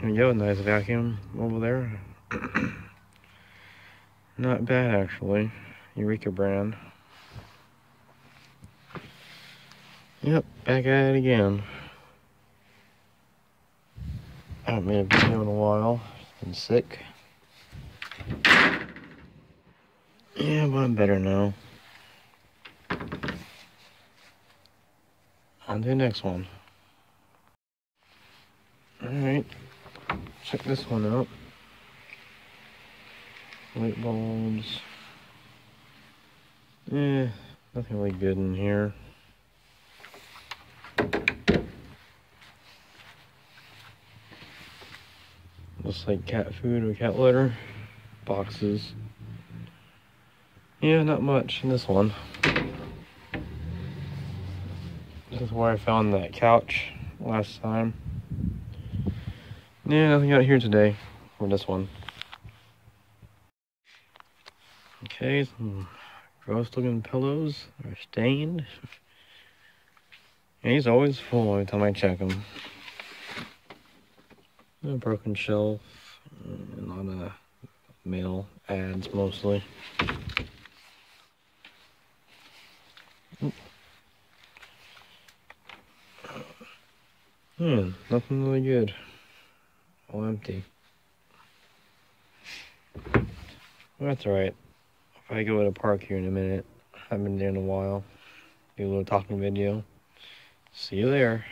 There you a nice vacuum over there. Not bad actually. Eureka brand. Yep, back at it again. I haven't made a video in a while. Been sick. Yeah, but I'm better now. On to the next one. Alright, check this one out. Light bulbs. Eh, nothing really good in here. Looks like cat food or cat litter. Boxes. Yeah, not much in this one. This is where I found that couch last time. Yeah, nothing out here today for this one. Okay, some gross looking pillows are stained. And he's always full every time I check him. A broken shelf, a lot of mail ads mostly. Hmm, nothing really good. Oh, all empty. That's alright. If I go to park here in a minute, I haven't been there in a while. Do a little talking video. See you there.